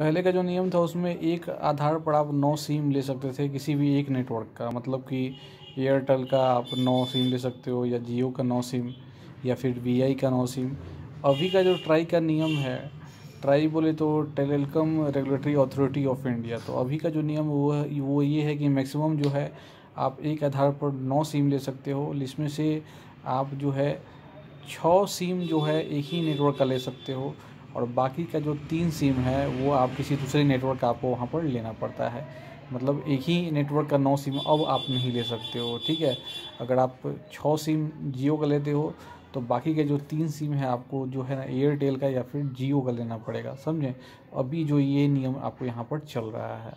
पहले का जो नियम था, उसमें एक आधार पर आप नौ सिम ले सकते थे, किसी भी एक नेटवर्क का। मतलब कि एयरटेल का आप नौ सिम ले सकते हो, या जियो का नौ सिम या फिर वी का नौ सिम अभी का जो ट्राई का नियम है ट्राई बोले तो telecom regulatory authority of India तो अभी का जो नियम वो है, वो ये है कि मैक्सिमम जो है, आप एक आधार पर नौ सिम ले सकते हो इसमें से आप जो है छः सिम जो है, एक ही नेटवर्क का ले सकते हो। और बाकी का जो तीन सिम है, वो आप किसी दूसरे नेटवर्क का आपको वहाँ पर लेना पड़ता है। मतलब एक ही नेटवर्क का नौ सिम अब आप नहीं ले सकते हो, ठीक है? अगर आप छः सिम जियो का लेते हो तो बाकी के जो तीन सिम है, आपको जो है ना एयरटेल का या फिर जियो का लेना पड़ेगा, समझें? अभी जो ये नियम आपको यहाँ पर चल रहा है।